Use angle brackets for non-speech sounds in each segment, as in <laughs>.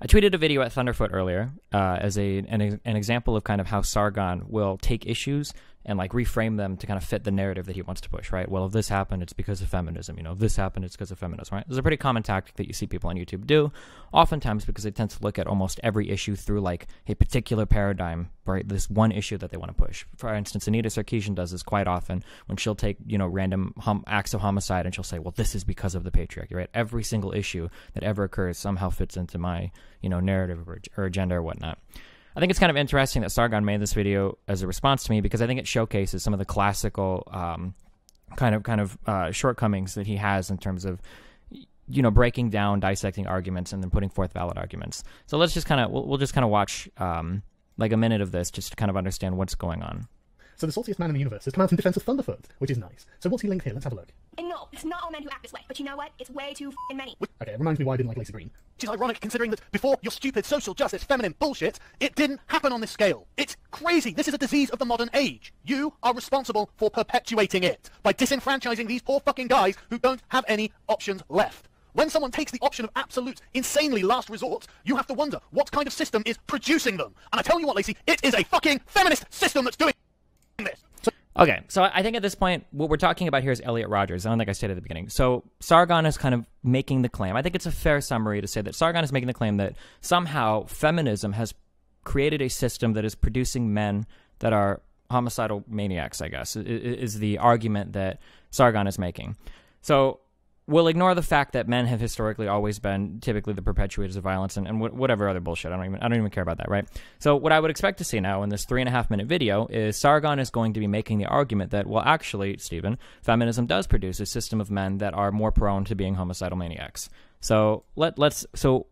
I tweeted a video at Thunderfoot earlier uh, as a an, an example of kind of how Sargon will take issues and like reframe them to kind of fit the narrative that he wants to push, right? Well, if this happened, it's because of feminism. You know, if this happened, it's because of feminism, right? Is a pretty common tactic that you see people on YouTube do, oftentimes because they tend to look at almost every issue through like a particular paradigm, right? This one issue that they want to push. For instance, Anita Sarkeesian does this quite often when she'll take, you know, random hum- acts of homicide and she'll say, well, this is because of the patriarchy, right? Every single issue that ever occurs somehow fits into my, you know, narrative or, or agenda or whatnot. I think it's kind of interesting that Sargon made this video as a response to me because I think it showcases some of the classical um, kind of kind of uh, shortcomings that he has in terms of you know breaking down, dissecting arguments, and then putting forth valid arguments. So let's just kind of we'll, we'll, just kind of watch um, like a minute of this just to kind of understand what's going on. So the saltiest man in the universe has come out in defense of Thunderfoot, which is nice. So what's he linked here? Let's have a look. And no, it's not all men who act this way, but you know what? It's way too f***ing many. Okay, it reminds me why I didn't like Laci Green. Which is ironic considering that before your stupid social justice feminine bullshit, it didn't happen on this scale. It's crazy. This is a disease of the modern age. You are responsible for perpetuating it by disenfranchising these poor fucking guys who don't have any options left. When someone takes the option of absolute, insanely last resort, you have to wonder what kind of system is producing them. And I tell you what, Laci, it is a fucking feminist system that's doing Okay, so I think at this point, what we're talking about here is Elliot Rogers. I don't think I said at the beginning. So Sargon is kind of making the claim. I think it's a fair summary to say that Sargon is making the claim that somehow feminism has created a system that is producing men that are homicidal maniacs. I guess is the argument that Sargon is making. So we'll ignore the fact that men have historically always been typically the perpetuators of violence and, and whatever other bullshit. I don't even I don't even care about that, right? So what I would expect to see now in this three and a half minute video is Sargon is going to be making the argument that well, actually, Steven, feminism does produce a system of men that are more prone to being homicidal maniacs. So let let's so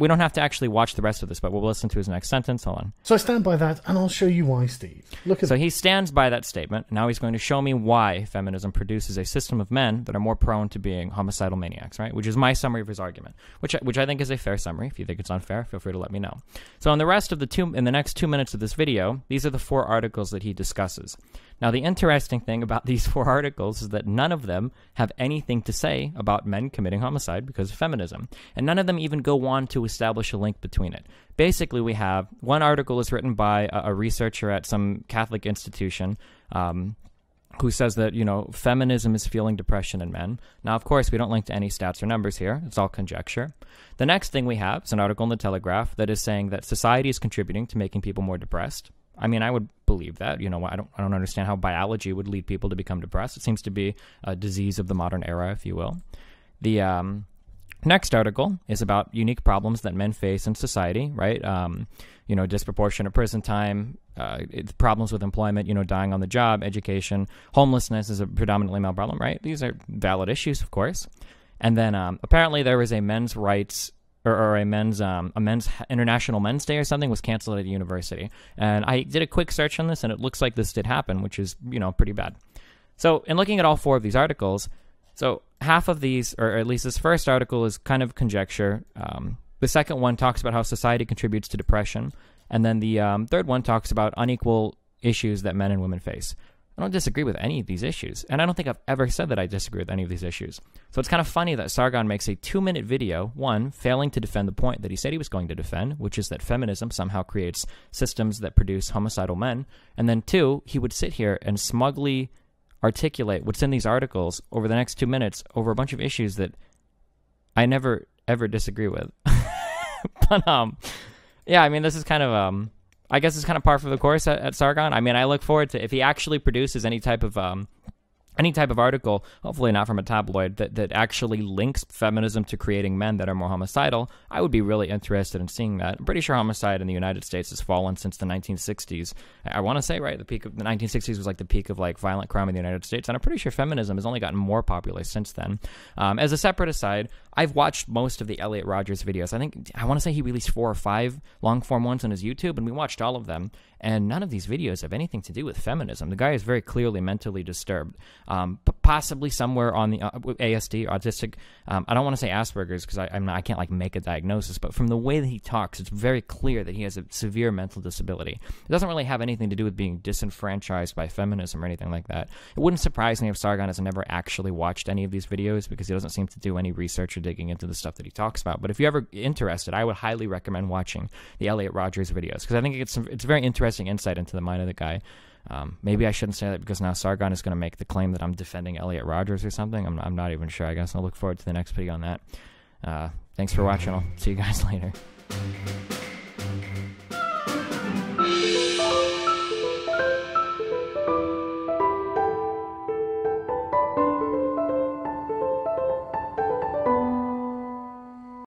we don't have to actually watch the rest of this, but we'll listen to his next sentence. Hold on. So I stand by that, and I'll show you why, Steve. Look at. So he stands by that statement. Now he's going to show me why feminism produces a system of men that are more prone to being homicidal maniacs, right? Which is my summary of his argument, which which I think is a fair summary. If you think it's unfair, feel free to let me know. So in the rest of the two, in the next two minutes of this video, these are the four articles that he discusses. Now, the interesting thing about <laughs> these four articles is that none of them have anything to say about men committing homicide because of feminism. And none of them even go on to establish a link between it. Basically, we have one article is written by a, a researcher at some Catholic institution. Um, who says that you know feminism is fueling depression in men. Now, of course, we don't link to any stats or numbers here; it's all conjecture. The next thing we have is an article in the Telegraph that is saying that society is contributing to making people more depressed. I mean, I would believe that. You know, I don't, I don't understand how biology would lead people to become depressed. It seems to be a disease of the modern era, if you will. The um, next article is about unique problems that men face in society, right? Um, you know, disproportionate prison time, uh, problems with employment, you know, dying on the job, education, homelessness is a predominantly male problem, right? These are valid issues, of course. And then um, apparently was a men's rights or, or a men's um, a men's international men's day or something was canceled at a university. And I did a quick search on this, and it looks like this did happen, which is you know pretty bad. So in looking at all four of these articles, so half of these, or at least this first article, is kind of conjecture. Um, the second one talks about how society contributes to depression, and then the um, third one talks about unequal issues that men and women face. I don't disagree with any of these issues, and I don't think I've ever said that I disagree with any of these issues. So it's kind of funny that Sargon makes a two minute video, one, failing to defend the point that he said he was going to defend, which is that feminism somehow creates systems that produce homicidal men, and then two, he would sit here and smugly articulate what's in these articles over the next two minutes over a bunch of issues that I never ever disagree with. <laughs> but um, yeah, I mean, this is kind of um I guess it's kind of par for the course at, at, Sargon. I mean, I look forward to if he actually produces any type of um, any type of article, hopefully not from a tabloid, that, that actually links feminism to creating men that are more homicidal, I would be really interested in seeing that. I'm pretty sure homicide in the United States has fallen since the 1960s. I, want to say, right, the peak of the 1960s was like the peak of like violent crime in the United States, and I'm pretty sure feminism has only gotten more popular since then. Um, as a separate aside, I've watched most of the Elliot Rogers videos. I think I want to say he released four or five long form ones on his YouTube, and we watched all of them. And none of these videos have anything to do with feminism. The guy is very clearly mentally disturbed. Um, possibly somewhere on the uh, ASD, autistic. Um, I don't want to say Asperger's because I'm not, I can't like make a diagnosis, but from the way that he talks, it's very clear that he has a severe mental disability. It doesn't really have anything to do with being disenfranchised by feminism or anything like that. It wouldn't surprise me if Sargon has never actually watched any of these videos because he doesn't seem to do any research or digging into the stuff that he talks about. But if you're ever interested, I would highly recommend watching the Elliot Rogers videos because I think it's it's very interesting insight into the mind of the guy. Um, maybe I shouldn't say that because now Sargon is going to make the claim that I'm defending Elliot Rogers or something. I'm, I'm not even sure. I guess I'll look forward to the next video on that. Uh, thanks for watching. I'll see you guys <laughs> later.